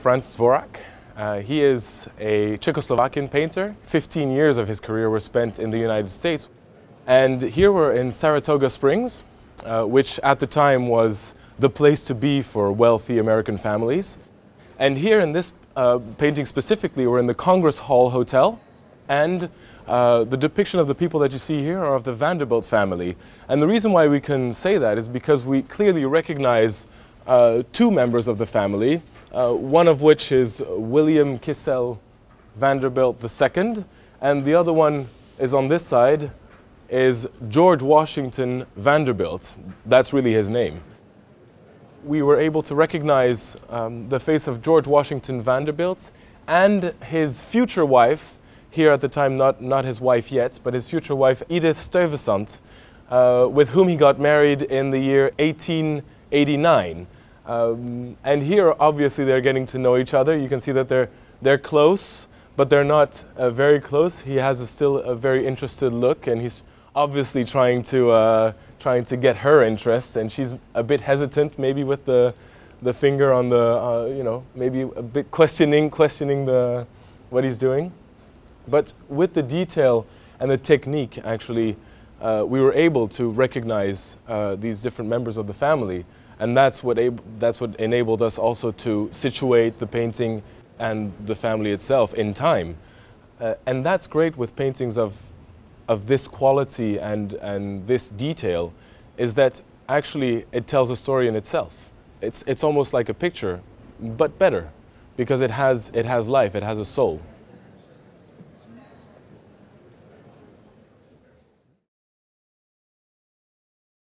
Franz Dvorak. Uh, he is a Czechoslovakian painter. 15 years of his career were spent in the United States. And here we're in Saratoga Springs, uh, which at the time was the place to be for wealthy American families. And here in this uh, painting specifically, we're in the Congress Hall Hotel. And uh, the depiction of the people that you see here are of the Vanderbilt family. And the reason why we can say that is because we clearly recognize uh, two members of the family, uh, one of which is William Kissam Vanderbilt II, and the other one is on this side, is George Washington Vanderbilt. That's really his name. We were able to recognize um, the face of George Washington Vanderbilt and his future wife, here at the time not, not his wife yet, but his future wife Edith Stuyvesant, uh, with whom he got married in the year 1889. Um, and here, obviously, they're getting to know each other. You can see that they're, they're close, but they're not uh, very close. He has a still a very interested look, and he's obviously trying to, uh, trying to get her interest, and she's a bit hesitant, maybe with the, the finger on the, uh, you know, maybe a bit questioning, questioning the, what he's doing. But with the detail and the technique, actually, uh, we were able to recognize uh, these different members of the family. And that's what, that's what enabled us also to situate the painting and the family itself in time. Uh, and that's great with paintings of, of this quality and, and this detail, is that actually it tells a story in itself. It's, it's almost like a picture, but better, because it has, it has life, it has a soul.